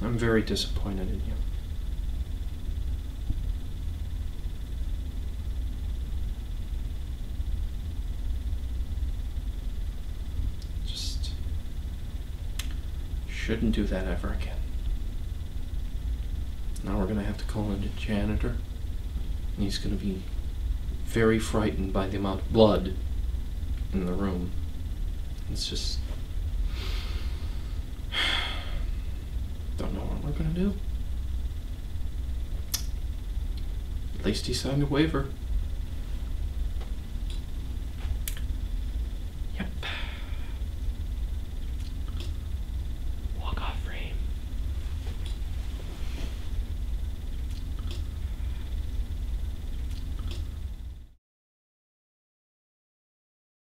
I'm very disappointed in you. Just shouldn't do that ever again. Now we're gonna have to call in a janitor. And he's gonna be very frightened by the amount of blood in the room. It's just. going to do. At least he signed a waiver. Yep.